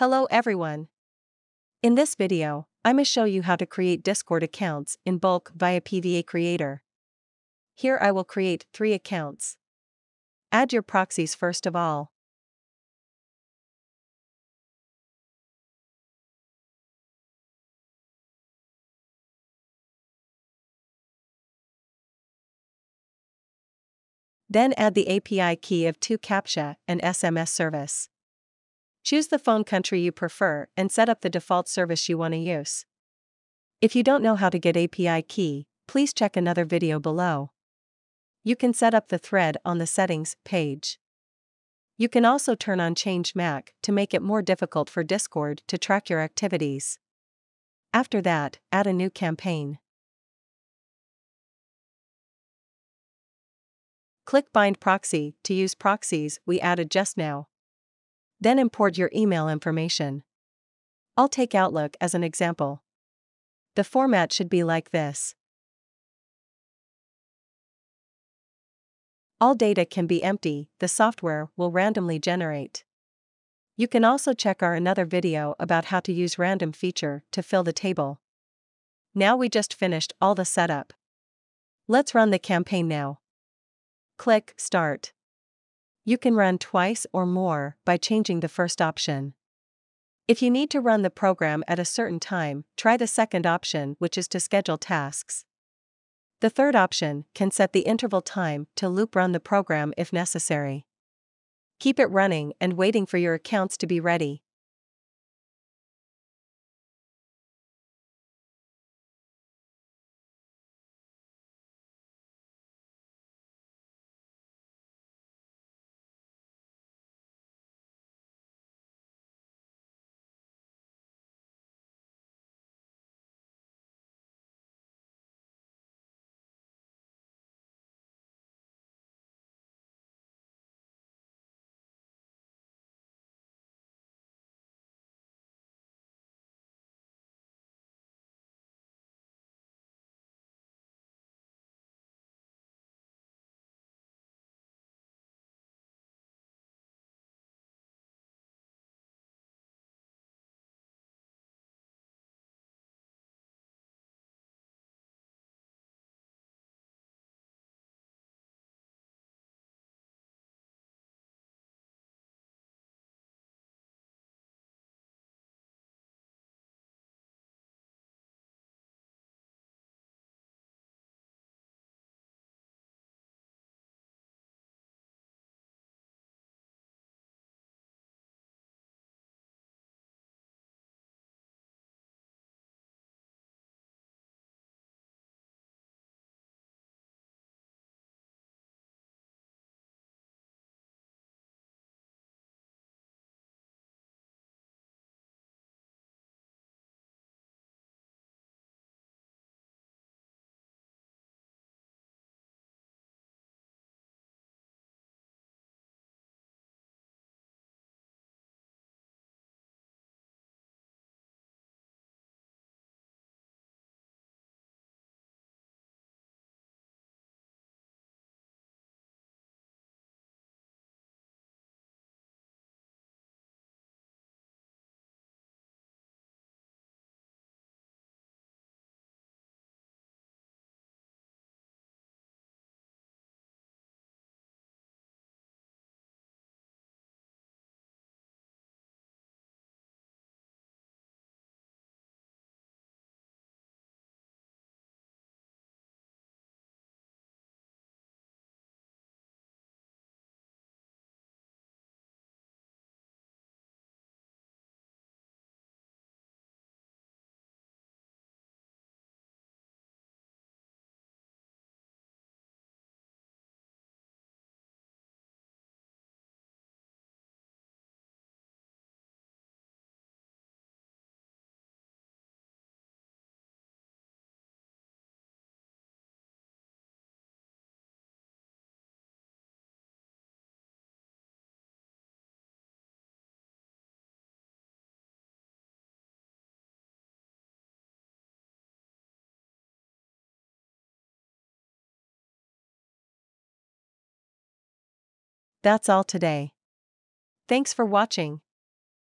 Hello everyone. In this video, I'ma show you how to create Discord accounts in bulk via PVA Creator. Here I will create three accounts. Add your proxies first of all. Then add the API key of 2 CAPTCHA and SMS service. Choose the phone country you prefer and set up the default service you want to use. If you don't know how to get API key, please check another video below. You can set up the thread on the settings page. You can also turn on Change MAC to make it more difficult for Discord to track your activities. After that, add a new campaign. Click Bind Proxy to use proxies we added just now. Then import your email information. I'll take Outlook as an example. The format should be like this. All data can be empty, the software will randomly generate. You can also check our another video about how to use random feature to fill the table. Now we just finished all the setup. Let's run the campaign now. Click Start. You can run twice or more by changing the first option. If you need to run the program at a certain time, try the second option, which is to schedule tasks. The third option can set the interval time to loop run the program if necessary. Keep it running and waiting for your accounts to be ready. That's all today. Thanks for watching.